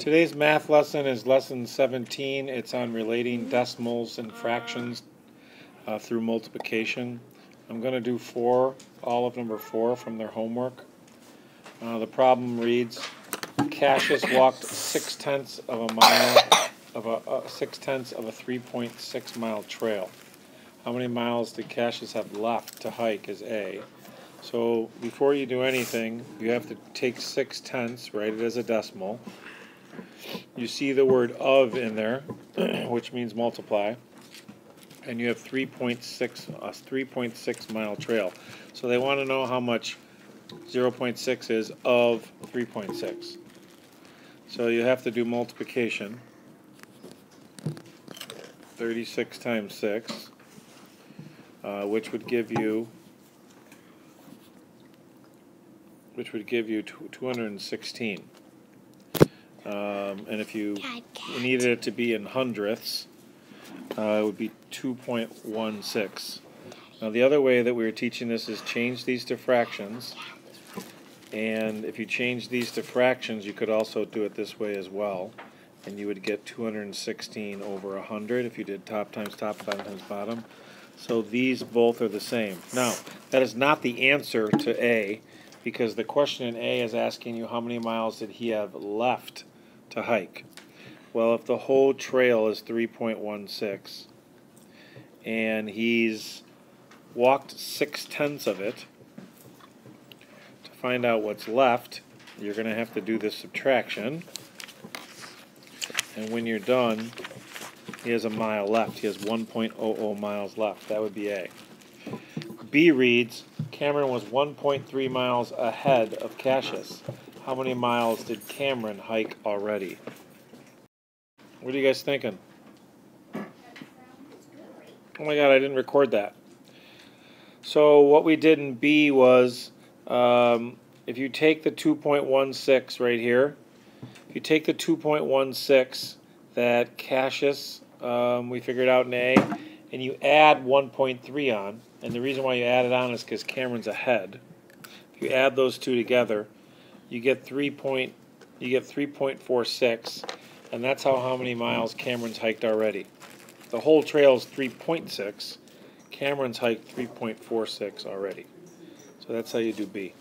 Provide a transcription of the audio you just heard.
Today's math lesson is lesson 17. It's on relating decimals and fractions uh, through multiplication. I'm going to do four, all of number four from their homework. Uh, the problem reads, Cassius walked six tenths of a mile of a uh, six tenths of a 3.6 mile trail. How many miles did Cassius have left to hike is A. So before you do anything, you have to take six tenths, write it as a decimal. You see the word of in there, which means multiply. And you have 3.6, a 3.6 mile trail. So they want to know how much 0.6 is of 3.6. So you have to do multiplication. 36 times 6, uh, which would give you which would give you 216. Um, and if you needed it to be in hundredths, uh, it would be 2.16. Now the other way that we were teaching this is change these to fractions. And if you change these to fractions, you could also do it this way as well. And you would get 216 over 100 if you did top times top, bottom times bottom. So these both are the same. Now, that is not the answer to A because the question in A is asking you how many miles did he have left to hike. Well, if the whole trail is 3.16 and he's walked six tenths of it, to find out what's left, you're going to have to do this subtraction. And when you're done, he has a mile left. He has 1.00 miles left. That would be A. B reads Cameron was 1.3 miles ahead of Cassius. How many miles did Cameron hike already? What are you guys thinking? Oh my god, I didn't record that. So what we did in B was, um, if you take the 2.16 right here, if you take the 2.16 that Cassius, um, we figured out in A, and you add 1.3 on, and the reason why you add it on is because Cameron's ahead. If you add those two together, you get 3 point, you get 3.46, and that's how how many miles Cameron's hiked already. The whole trail is 3.6. Cameron's hiked 3.46 already. So that's how you do B.